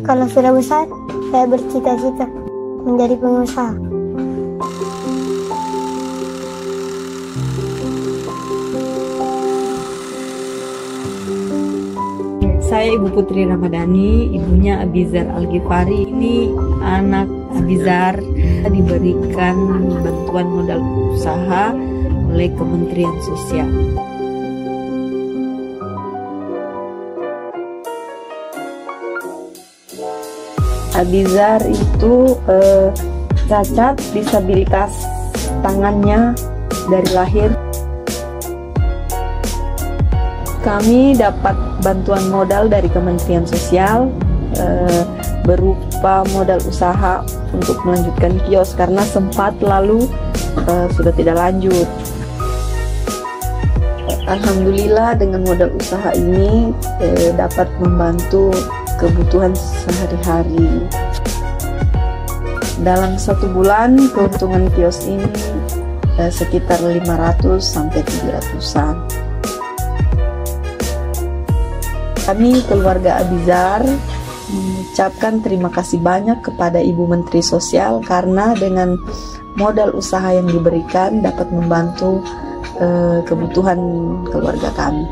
Kalau sudah besar, saya bercita-cita menjadi pengusaha. Saya Ibu Putri Ramadhani, ibunya Abizar Al-Ghifari. Ini anak Abizar diberikan bantuan modal usaha oleh Kementerian Sosial. Abizar itu eh, cacat disabilitas tangannya dari lahir. Kami dapat bantuan modal dari Kementerian Sosial eh, berupa modal usaha untuk melanjutkan kios karena sempat lalu eh, sudah tidak lanjut. Alhamdulillah dengan modal usaha ini eh, dapat membantu kebutuhan sehari-hari. Dalam satu bulan keuntungan kios ini eh, sekitar 500 sampai 700-an. Kami keluarga Abizar mengucapkan terima kasih banyak kepada Ibu Menteri Sosial karena dengan modal usaha yang diberikan dapat membantu eh, kebutuhan keluarga kami.